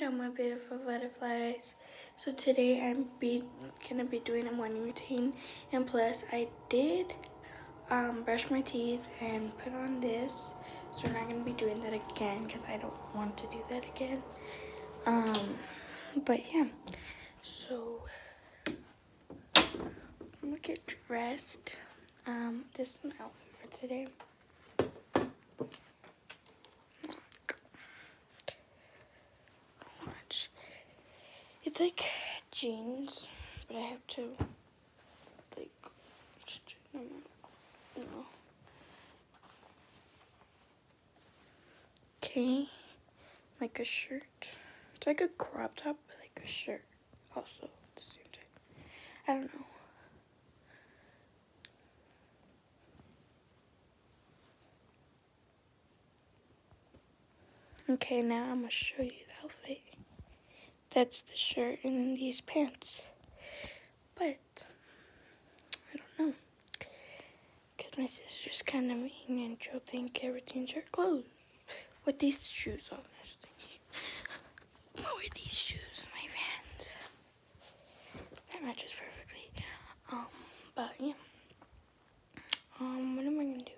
Hello my beautiful butterflies. So today I'm be gonna be doing a morning routine and plus I did um, brush my teeth and put on this. So I'm not gonna be doing that again because I don't want to do that again. Um, but yeah, so I'm gonna get dressed. Um, this is my outfit for today. It's like jeans, but I have to like straighten them out. No. Okay, like a shirt. It's like a crop top, but like a shirt also at the same time. I don't know. Okay, now I'm gonna show you the outfit. That's the shirt and these pants. But, I don't know. Because my sister's kind of mean and she'll think everything's her clothes. With these shoes on. But with these shoes my Vans. That matches perfectly. Um, but yeah. Um, what am I gonna do?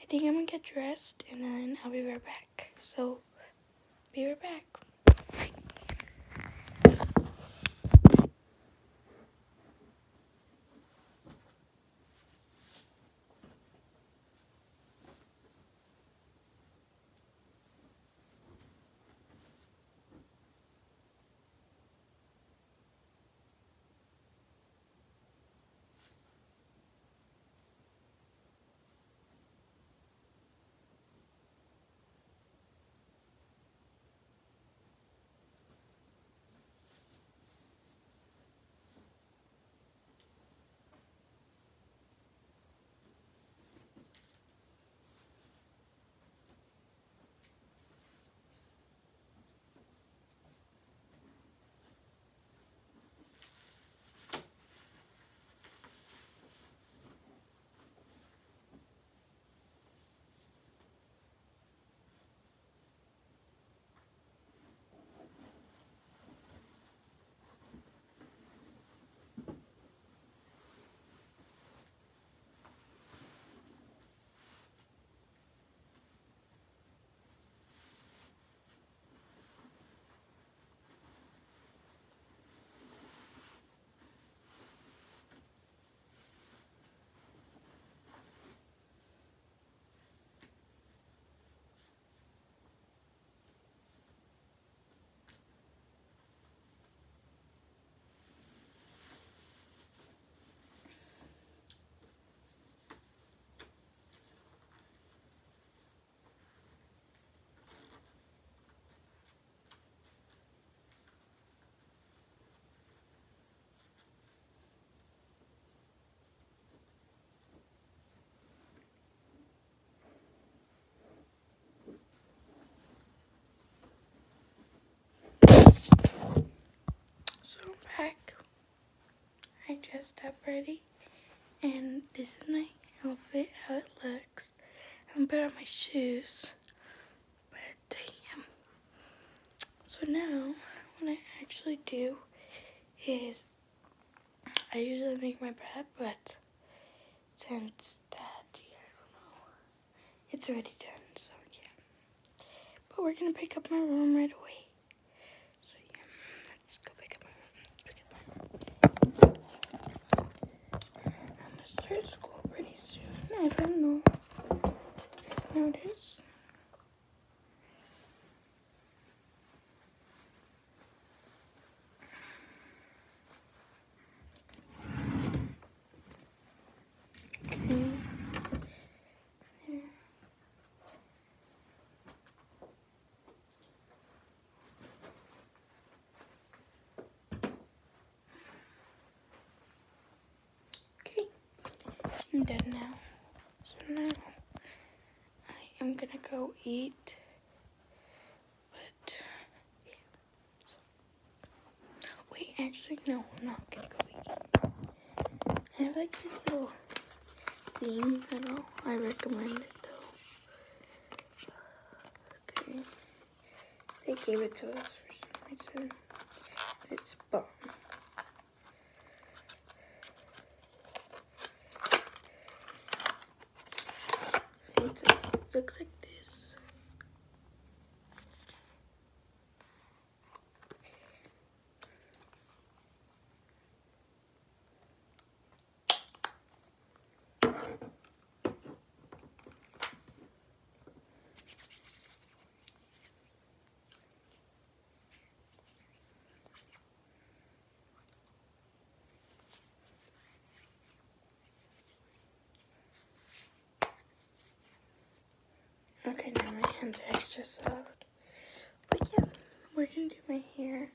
I think I'm gonna get dressed and then I'll be right back. So, dressed up ready. And this is my outfit, how it looks. I haven't put on my shoes. But yeah. So now, what I actually do is I usually make my bed, but since that, yeah, I don't know, it's already done, so yeah. But we're gonna pick up my room right away. So yeah, let's go pick up start school pretty soon. I don't know. Notice. I'm eat. But, yeah. Wait, actually, no, I'm not gonna go eat. I have like this little thing that I'll, I recommend it though. Okay. They gave it to us for some reason. It's bomb. looks like Okay, now my hand is just out. But yeah, we're gonna do my hair.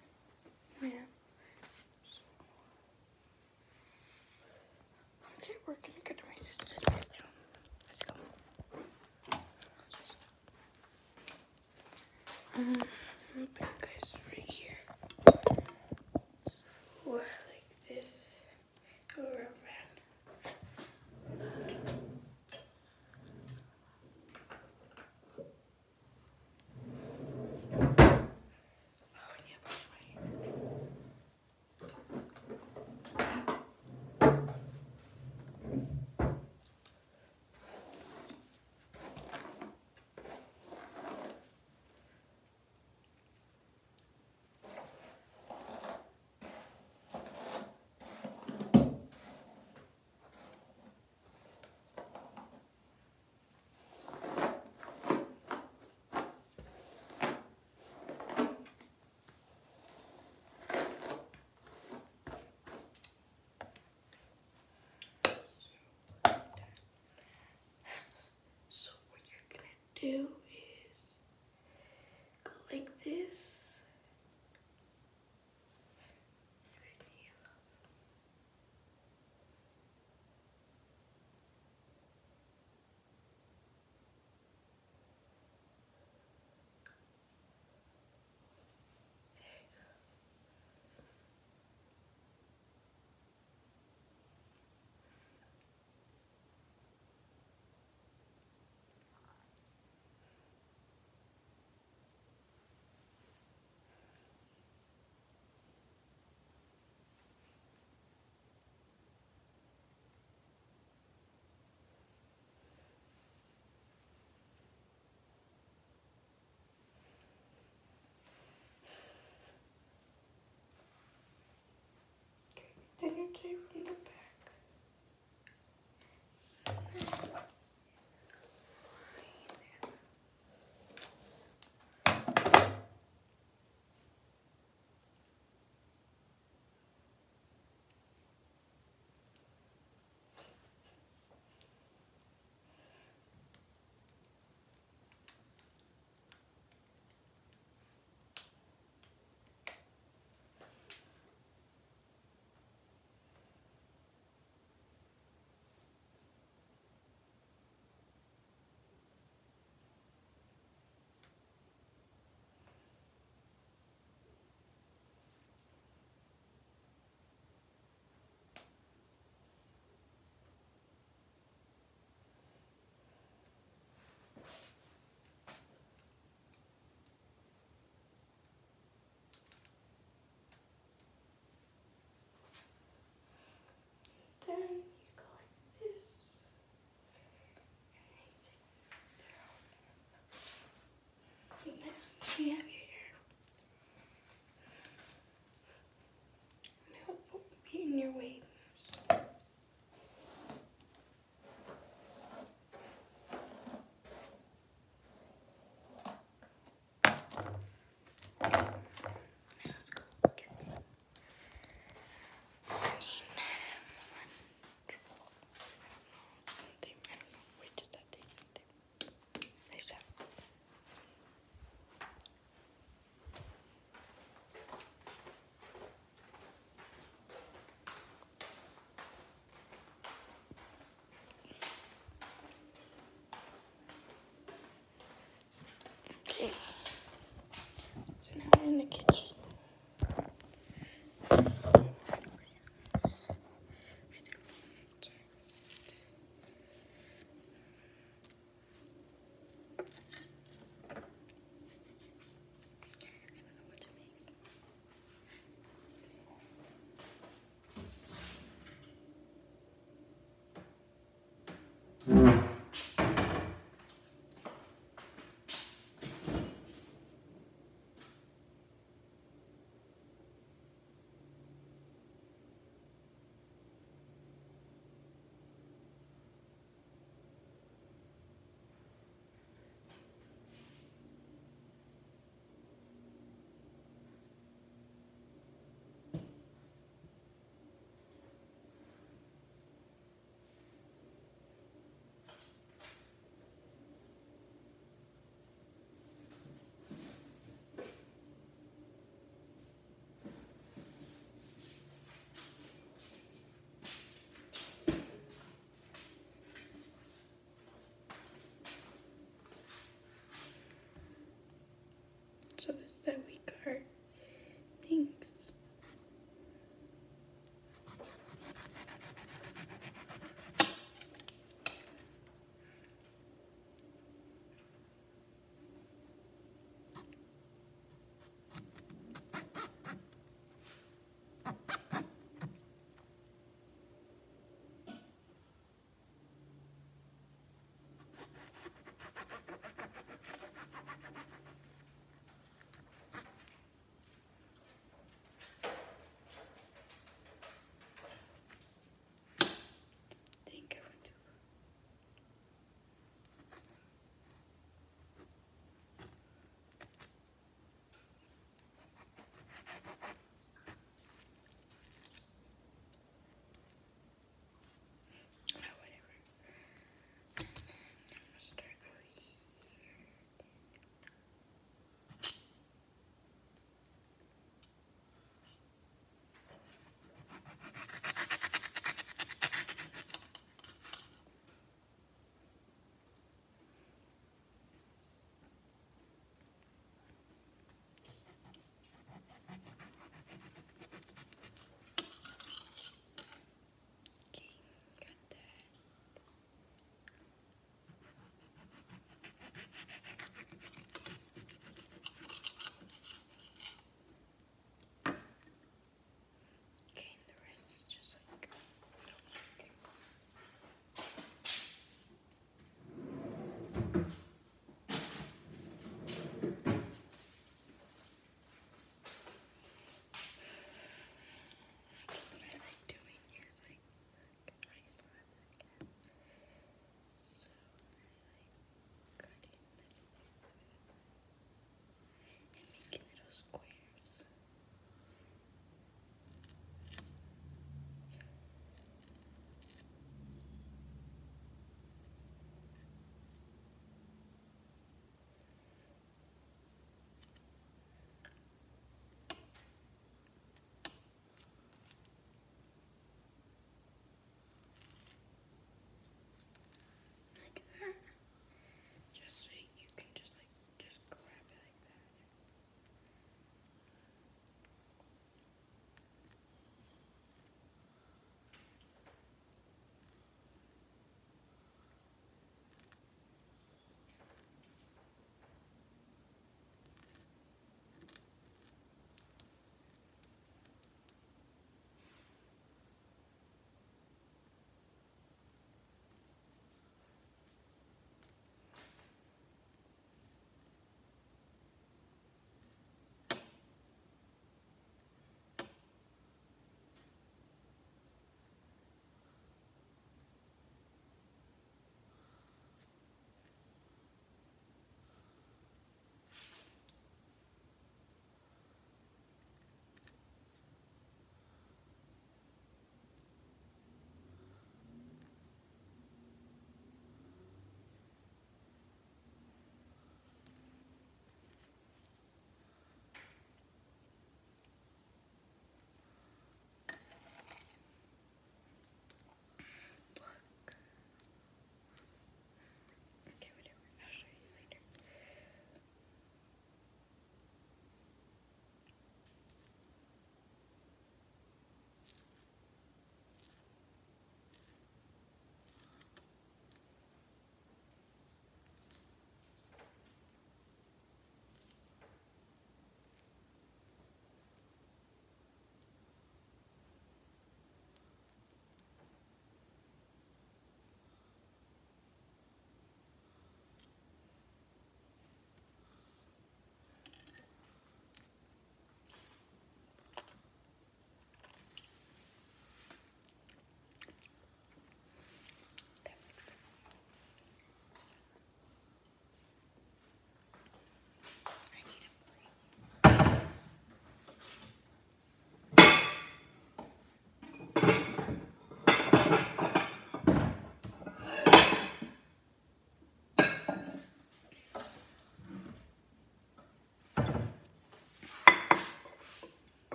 two, that we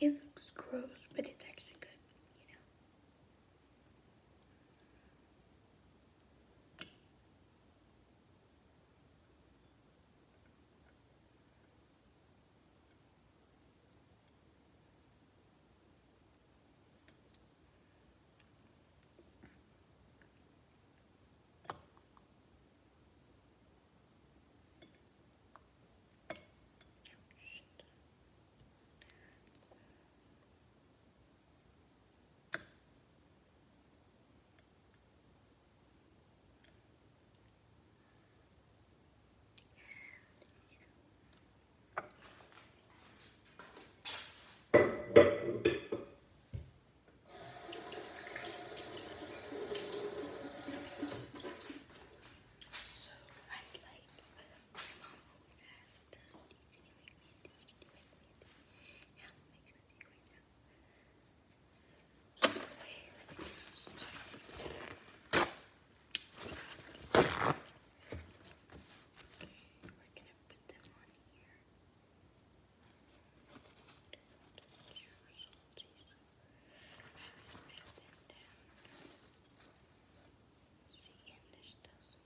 It looks gross, but it's actually good, you know. So I like my mom always asks, does can you make me a tea? Can you make me a tea? Yeah, I'm making a tea right now. So wait, let me just we're gonna put them on here. See, and there's still some.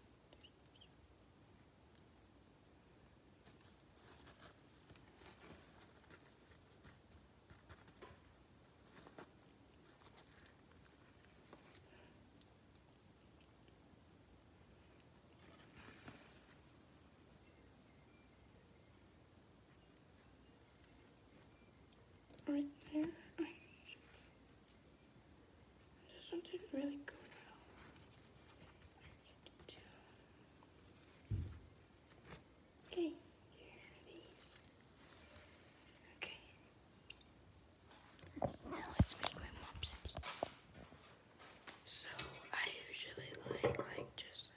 There. This one didn't really go well. Okay, here these. Okay. Now let's make my. So I usually like like just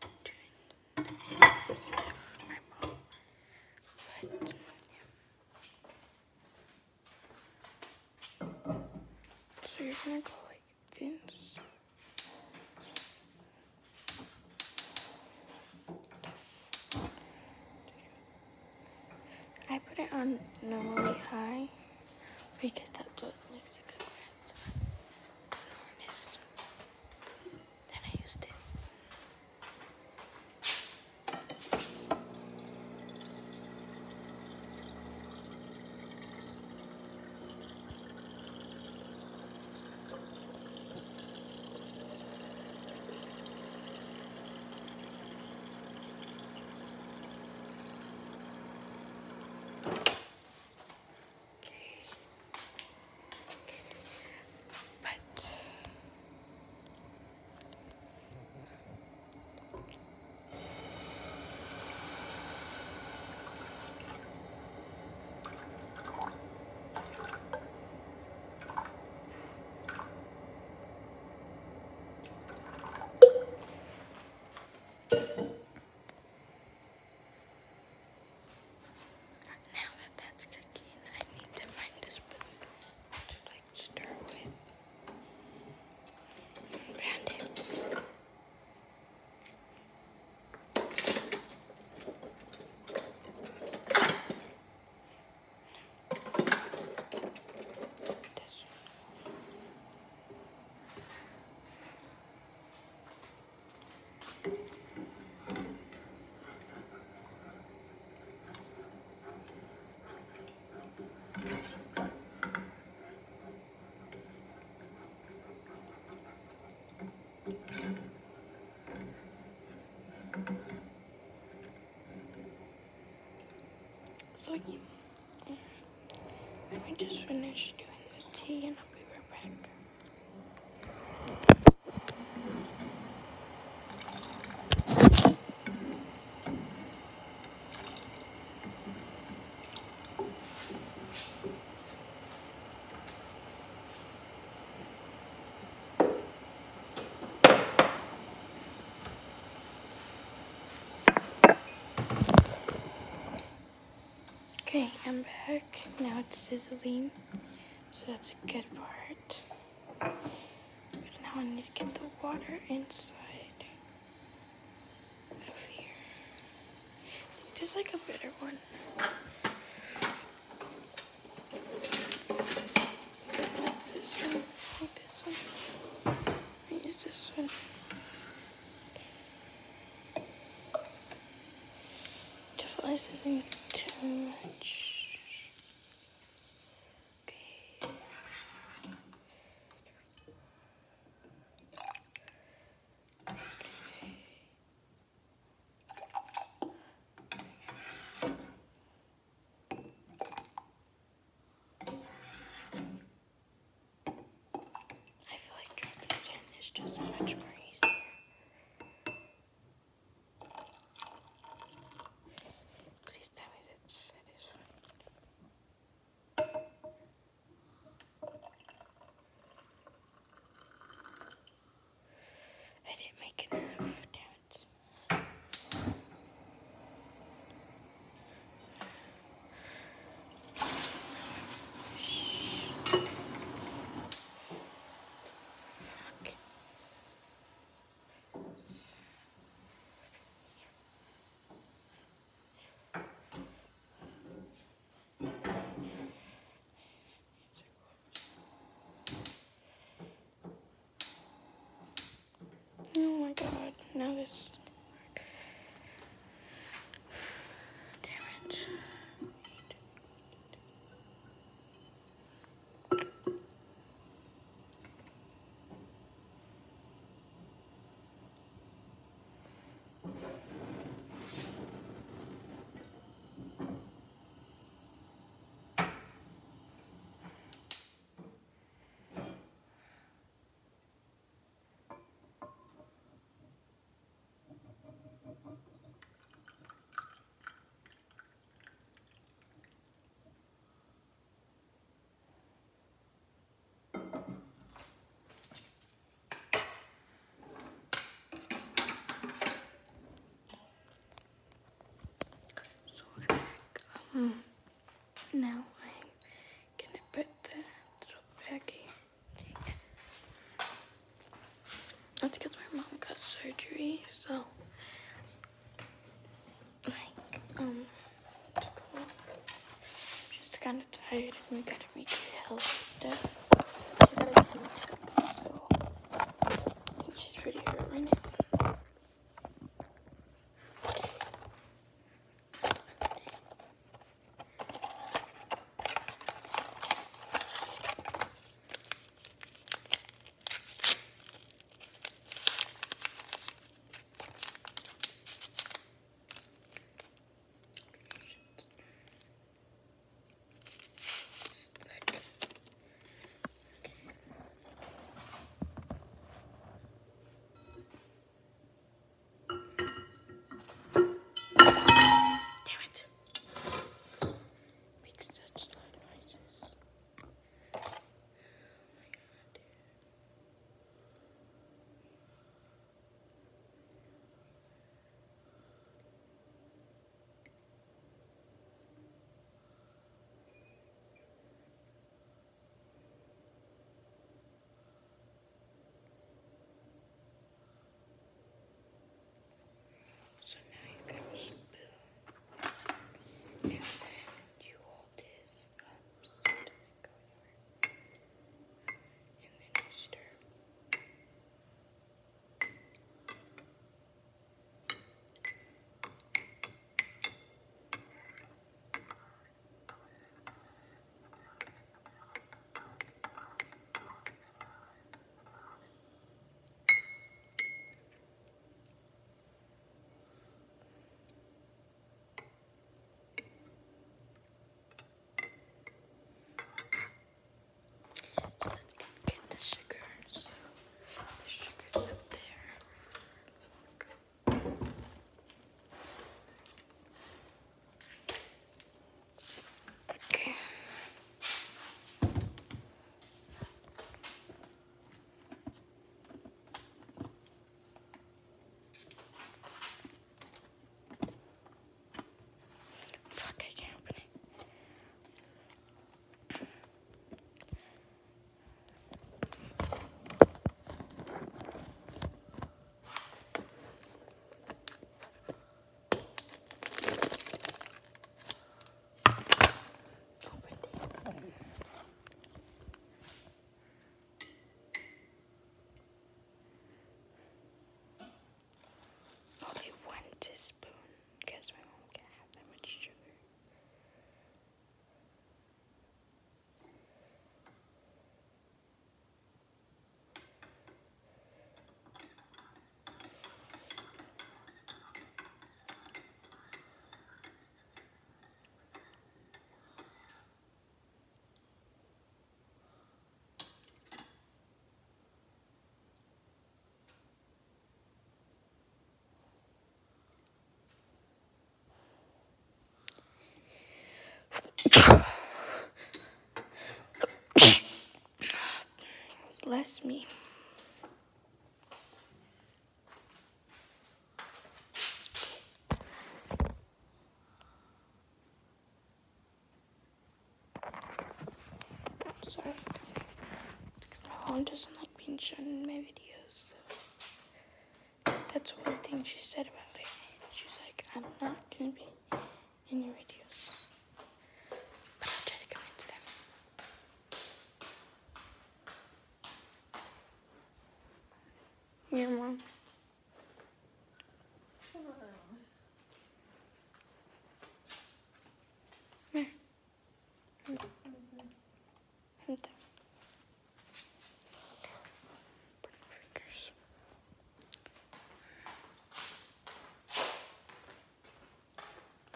like doing stuff for my mom. But yeah. So you're gonna go like this. Normally high because Let me just finish doing the tea and Okay, I'm back. Now it's sizzling, so that's a good part. But now I need to get the water inside of here. There's like a better one. This one, like this one. I use this one. Definitely sizzling. This. Um, now I'm gonna put the little baggie. That's because my mom got surgery, so like um. She's kind of tired, and we gotta make her health bless me. Sorry. Because my mom doesn't like being shown in my videos. So that's one thing she said about it. She was like, I'm not to be in your videos. But I'll try to come into them. Your mom. Here. Hold Fingers.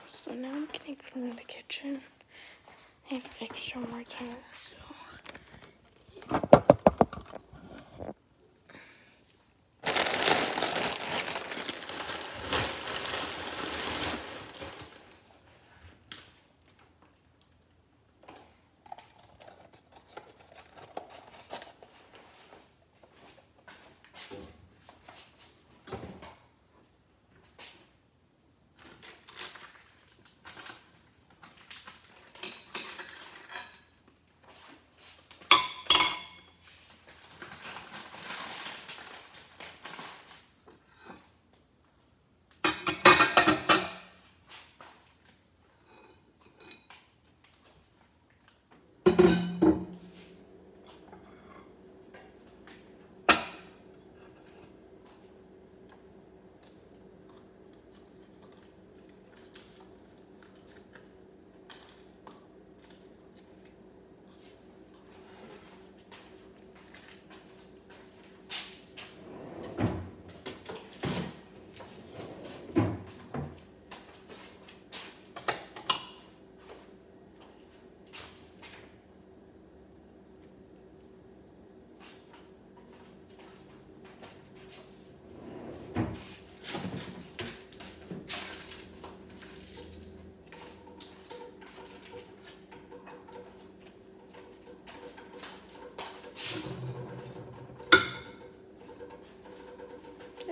So now I'm gonna clean the kitchen. Have extra more time,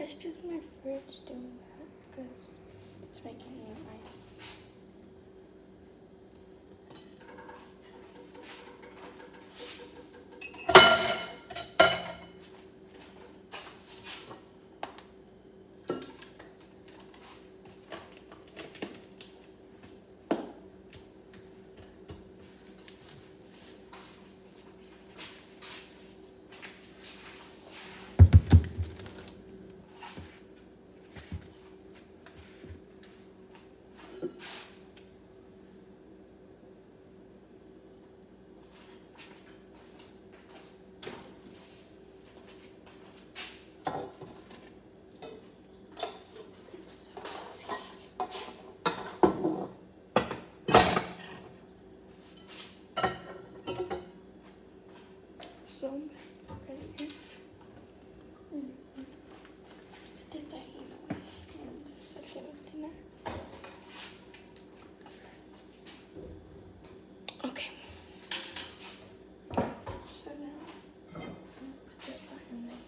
It's just my fridge doing that because it's making me nice. This is so easy. So right here. Mm. I did that anyway. And I put everything there. Okay. So now I'm gonna put this part in there.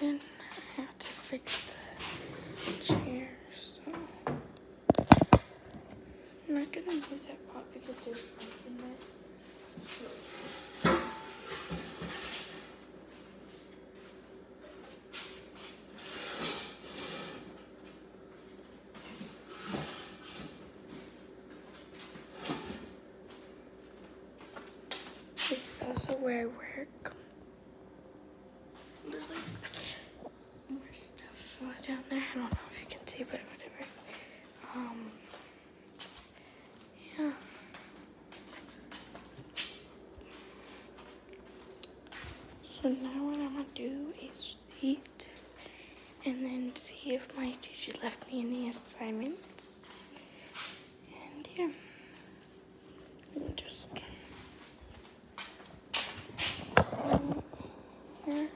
Then I have to fix the chair, so I'm not gonna use that pot because there's ice in it. This is also where I work. There's like more stuff down there. I don't know if you can see, but whatever. Um, yeah. So now what I'm gonna do is eat and then see if my teacher left me any assignments. And yeah. And just um, here.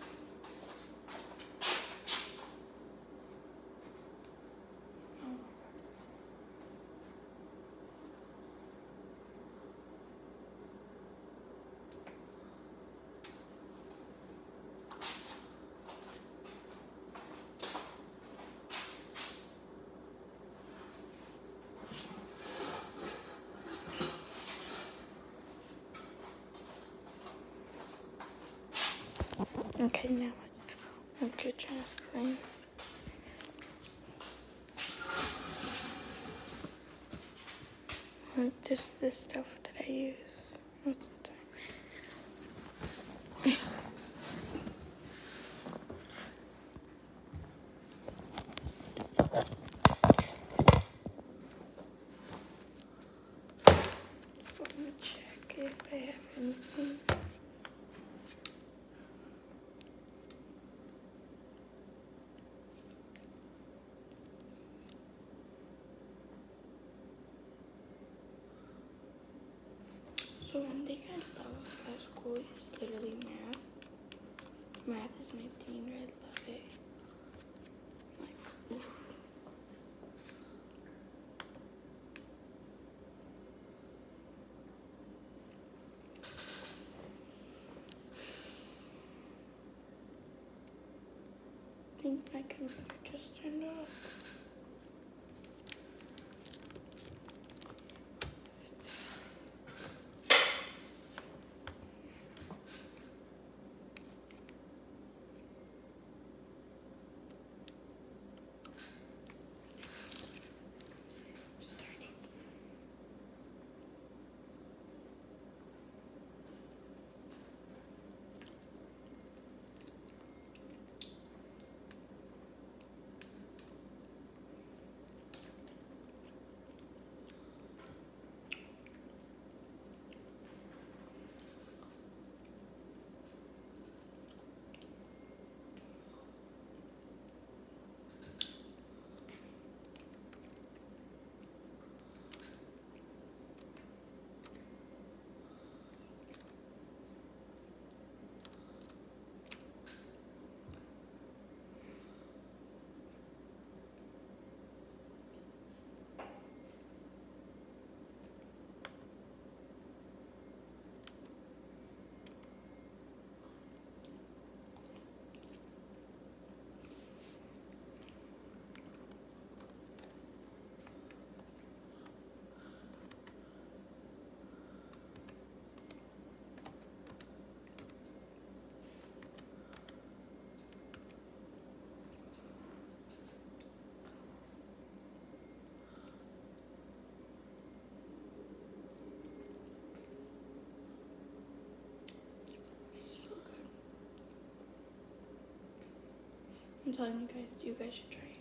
Okay, now kitchen is clean. Just this stuff that I use. So I'm gonna check if I have anything. So one thing I love at school is literally math. Math is my thing. I love it. Like, oof. I think my computer just turned off. I'm telling you guys, you guys should try it.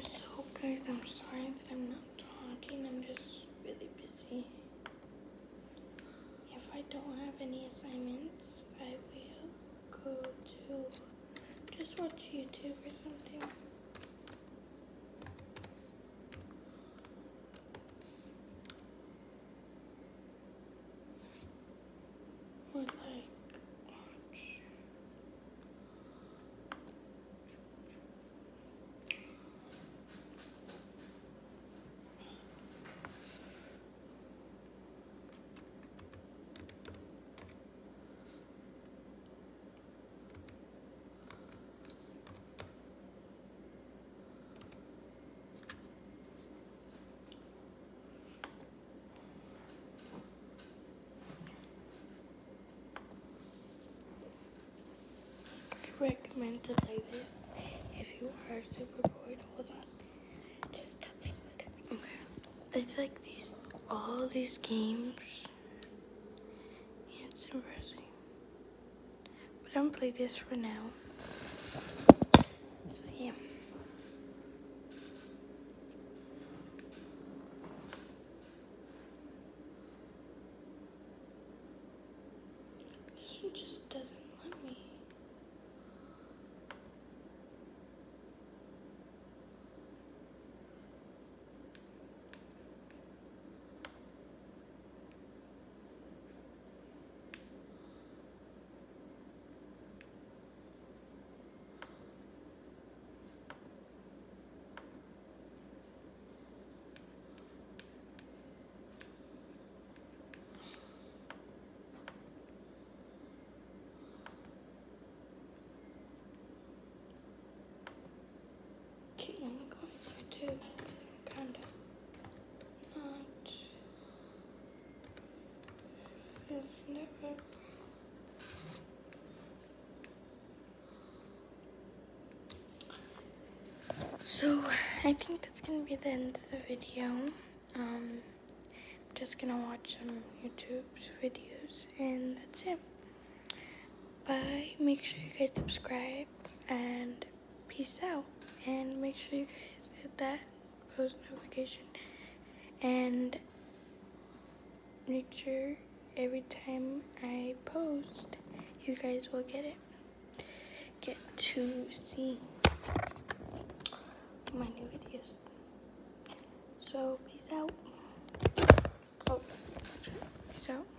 So I'm sorry that I'm not talking. I'm just really busy. If I don't have any assignments, I will go to just watch YouTube or something. Or like watch. Recommend to play this if you are super bored. Hold on. Okay. It's like these, all these games. It's interesting. But I'm gonna play this for now. So yeah. This one just doesn't let me. Okay, I'm going to do kind of not feeling it. So I think that's gonna be the end of the video. Um, I'm just gonna watch some YouTube videos and that's it. Bye. Make sure you guys subscribe and peace out. And make sure you guys hit that post notification and make sure every time I post, you guys will get it. Get to see my new videos. So peace out. Oh, peace out.